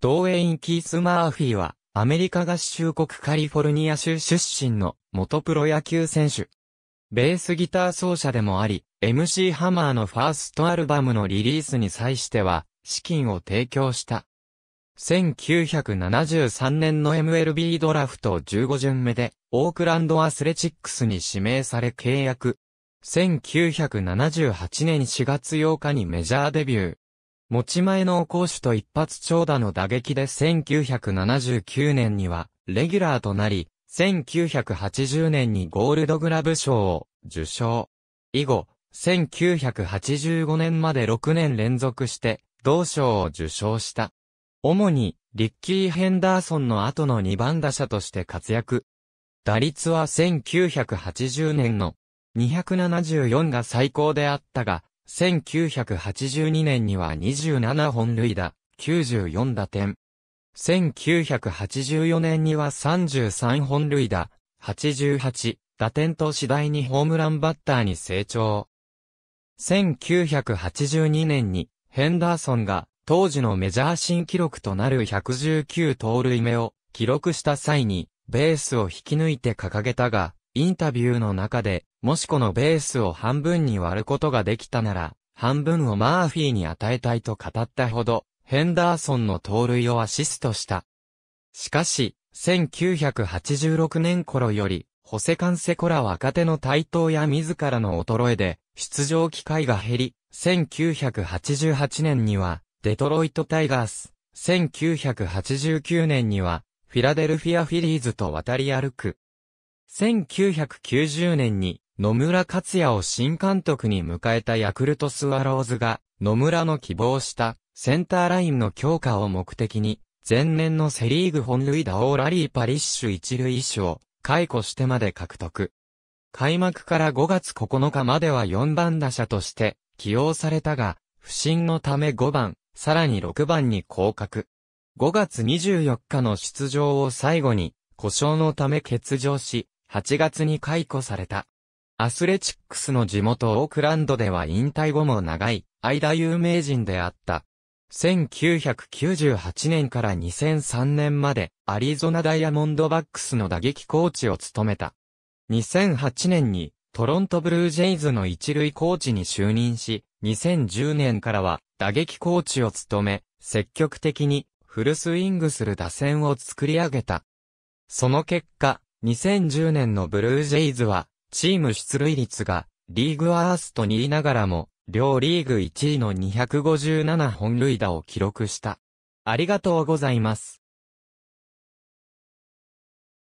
ドーエイン・キース・マーフィーは、アメリカ合衆国カリフォルニア州出身の元プロ野球選手。ベースギター奏者でもあり、MC ハマーのファーストアルバムのリリースに際しては、資金を提供した。1973年の MLB ドラフト15巡目で、オークランドアスレチックスに指名され契約。1978年4月8日にメジャーデビュー。持ち前の攻守と一発長打の打撃で1979年には、レギュラーとなり、1980年にゴールドグラブ賞を受賞。以後、1985年まで6年連続して、同賞を受賞した。主に、リッキー・ヘンダーソンの後の2番打者として活躍。打率は1980年の274が最高であったが、1982年には27本塁打、94打点。1984年には33本塁打、88打点と次第にホームランバッターに成長。1982年にヘンダーソンが当時のメジャー新記録となる119盗塁目を記録した際にベースを引き抜いて掲げたが、インタビューの中でもしこのベースを半分に割ることができたなら、半分をマーフィーに与えたいと語ったほど、ヘンダーソンの盗塁をアシストした。しかし、1986年頃より、ホセカンセコラ若手の台頭や自らの衰えで、出場機会が減り、1988年には、デトロイトタイガース、1989年には、フィラデルフィアフィリーズと渡り歩く。1990年に野村克也を新監督に迎えたヤクルトスワローズが、野村の希望したセンターラインの強化を目的に、前年のセリーグ本塁打王ラリー・パリッシュ一塁一を解雇してまで獲得。開幕から5月9日までは4番打者として起用されたが、不振のため5番、さらに6番に降格。5月24日の出場を最後に故障のため欠場し、8月に解雇された。アスレチックスの地元オークランドでは引退後も長い間有名人であった。1998年から2003年までアリゾナダイヤモンドバックスの打撃コーチを務めた。2008年にトロントブルージェイズの一塁コーチに就任し、2010年からは打撃コーチを務め、積極的にフルスイングする打線を作り上げた。その結果、2010年のブルージェイズはチーム出塁率がリーグワーストにいながらも、両リーグ1位の257本塁打を記録した。ありがとうございます。